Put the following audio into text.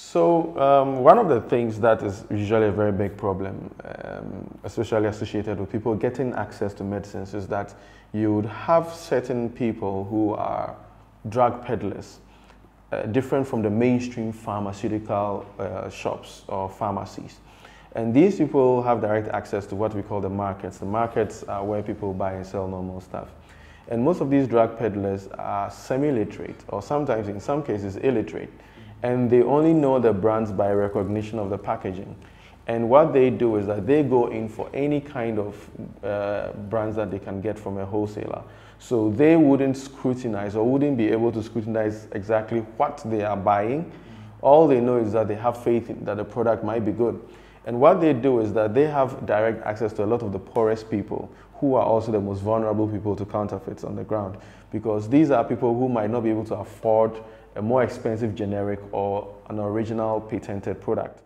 So um, one of the things that is usually a very big problem, um, especially associated with people getting access to medicines, is that you would have certain people who are drug peddlers, uh, different from the mainstream pharmaceutical uh, shops or pharmacies. And these people have direct access to what we call the markets. The markets are where people buy and sell normal stuff. And most of these drug peddlers are semi-literate, or sometimes in some cases illiterate and they only know the brands by recognition of the packaging. And what they do is that they go in for any kind of uh, brands that they can get from a wholesaler. So they wouldn't scrutinize or wouldn't be able to scrutinize exactly what they are buying. All they know is that they have faith that the product might be good. And what they do is that they have direct access to a lot of the poorest people who are also the most vulnerable people to counterfeits on the ground because these are people who might not be able to afford a more expensive generic or an original patented product.